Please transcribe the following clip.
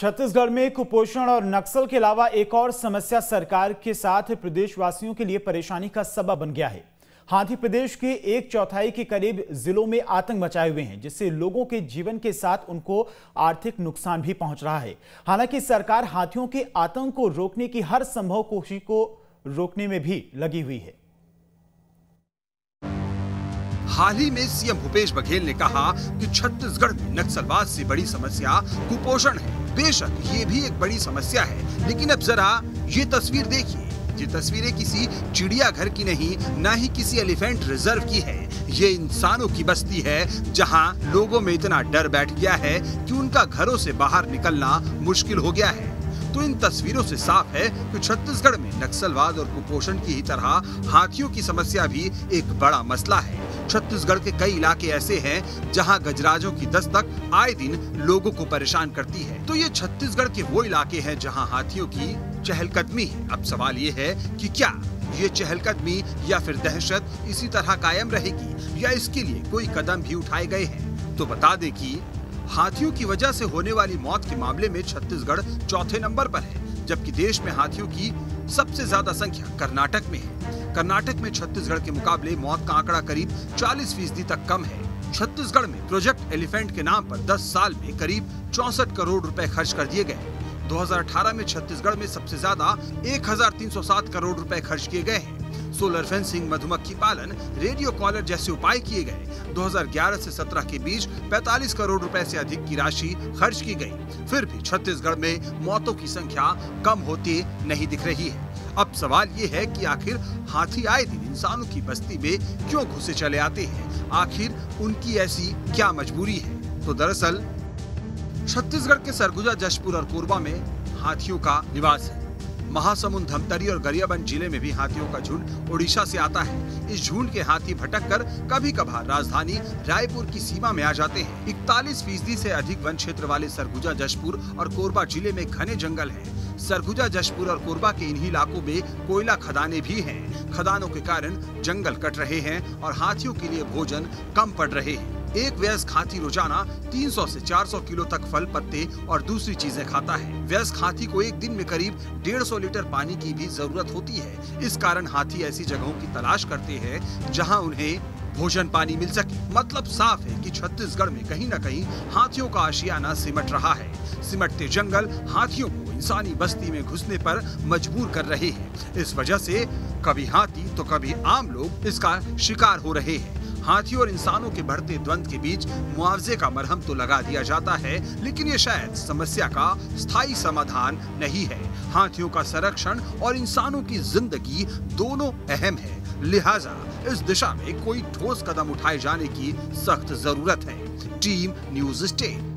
छत्तीसगढ़ में कुपोषण और नक्सल के अलावा एक और समस्या सरकार के साथ प्रदेशवासियों के लिए परेशानी का सबब बन गया है। हाथी प्रदेश के एक चौथाई के करीब जिलों में आतंक मचाए हुए हैं, जिससे लोगों के जीवन के साथ उनको आर्थिक नुकसान भी पहुँच रहा है। हालाँकि सरकार हाथियों के आतंक को रोकने की हर संभव कोशिश को रोकने में भी लगी हुई है। हाल ही में सीएम भूपेश बघेल ने कहा कि छत्तीसगढ़ में नक्सलवाद से बड़ी समस्या कुपोषण है। बेशक ये भी एक बड़ी समस्या है, लेकिन अब जरा ये तस्वीर देखिए। ये तस्वीरें किसी चिड़ियाघर की नहीं, न ही किसी एलिफेंट रिज़र्व की है। ये इंसानों की बस्ती है, जहाँ लोगों में इतना डर बैठ गया है कि उनका घरों से बाहर निकलना मुश्किल हो गया है। तो इन तस्वीरों से साफ़ है कि छत्तीसगढ़ में नक्सलवाद और कुपोषण की ही तरह हाथियों की समस्या भी एक बड़ा मसला है। छत्तीसगढ़ के कई इलाके ऐसे हैं जहाँ गजराजों की दस्तक आए दिन लोगों को परेशान करती है। तो ये छत्तीसगढ़ के वो इलाके हैं जहाँ हाथियों की चहलकदमी है। अब सवाल ये है कि क्या ये चहलकदमी या फिर दहशत इसी तरह कायम रहेगी या इसके लिए कोई कदम भी उठाए गए हैं? तो बता दें कि हाथियों की वजह से होने वाली मौत के मामले में छत्तीसगढ़ चौथे नंबर पर है, जबकि देश में हाथियों की सबसे ज़्यादा संख्या कर्नाटक में है। कर्नाटक में छत्तीसगढ़ के मुकाबले मौत का आंकड़ा करीब 40 फ़ीसदी तक कम है। छत्तीसगढ़ में प्रोजेक्ट एलिफेंट के नाम पर 10 साल में करीब चौसठ करोड़ रुपए खर्च कर दिए गए। 2018 में छत्तीसगढ़ में सबसे ज़्यादा 1,307 करोड़ रुपए खर्च किए गए हैं। सोलर फेंसिंग मधुमक्खी पालन रेडियो कॉलर जैसे उपाय किए गए। 2011 से 17 के बीच 45 करोड़ रुपए से अधिक की राशि खर्च की गई। फिर भी छत्तीसगढ़ में मौतों की संख्या कम होती नहीं दिख रही है। अब सवाल ये है कि आखिर हाथी आए दिन इंसानों की बस्ती में क्यों घुसे चले आते हैं? आखिर उनकी ऐसी क्या मजबूरी है? तो दरअसल छत्तीसगढ़ के सरगुजा, जशपुर और कोरबा में हाथियों का निवास है। महासमुंद, धमतरी और गरियाबंद ज़िले में भी हाथियों का झुंड उड़ीसा से आता है। इस झुंड के हाथी भटक कर कभी कभार राजधानी रायपुर की सीमा में आ जाते हैं। इकतालीस फ़ीसदी ऐसी अधिक वन क्षेत्र वाले सरगुजा, जशपुर और कोरबा ज़िले में घने जंगल है। सरगुजा, जशपुर और कोरबा के इन्हीं इलाकों में कोयला खदाने भी हैं। खदानों के कारण जंगल कट रहे हैं और हाथियों के लिए भोजन कम पड़ रहे हैं। एक वयस्क हाथी रोज़ाना 300 से 400 किलो तक फल, पत्ते और दूसरी चीज़ें खाता है। वयस्क हाथी को एक दिन में करीब 150 लीटर पानी की भी ज़रूरत होती है। इस कारण हाथी ऐसी जगहों की तलाश करते हैं जहाँ उन्हें भोजन पानी मिल सके। मतलब साफ़ है कि छत्तीसगढ़ में कहीं न कहीं हाथियों का आशियाना सिमट रहा है। सिमटते जंगल हाथियों को इंसानी बस्ती में घुसने पर मजबूर कर रहे हैं। इस वजह से कभी हाथी तो कभी आम लोग इसका शिकार हो रहे हैं। हाथी और इंसानों के बढ़ते द्वंद के बीच मुआवजे का मरहम तो लगा दिया जाता है, लेकिन ये शायद समस्या का स्थायी समाधान नहीं है। हाथियों का संरक्षण और इंसानों की ज़िंदगी दोनों अहम है। लिहाजा इस दिशा में कोई ठोस कदम उठाए जाने की सख्त ज़रूरत है। Team news state.